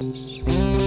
Música